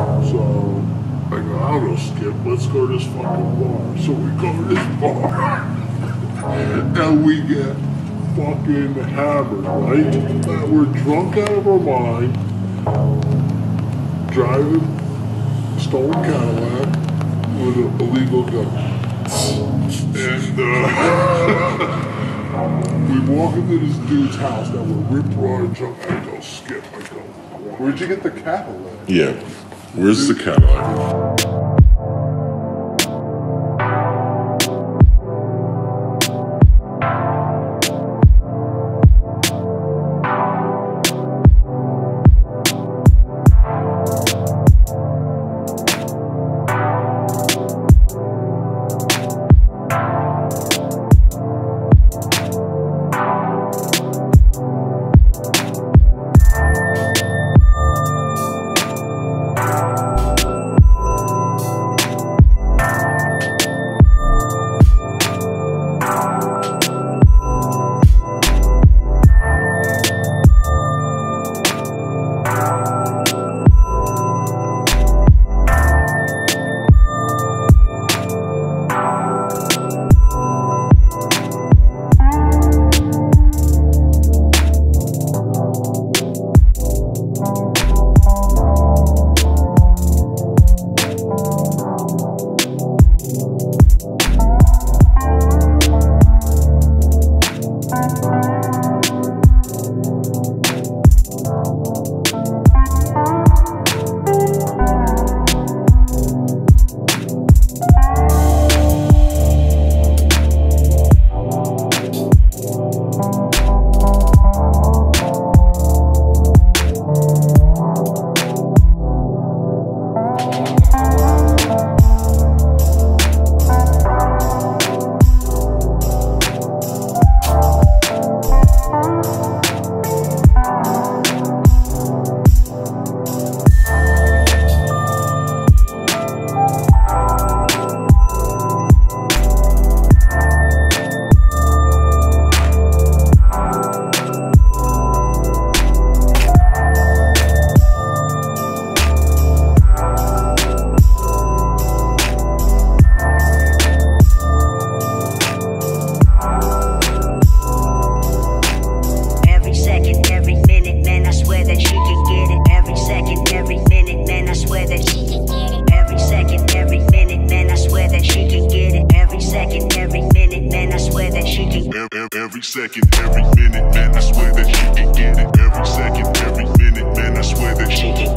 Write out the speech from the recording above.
So I go, I don't know, Skip, let's go to this fucking bar. So we go to this bar and we get fucking hammered, right? And we're drunk out of our mind, driving stolen Cadillac with an illegal gun. And uh, we walk into this dude's house that we're ripped roaring drunk. I go, Skip, I go, Where'd you get the Cadillac? yeah. Where's the Cadillac? second, every minute, man, I swear that she can get it. Every second, every minute, man, I swear that she can